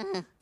Uh-huh.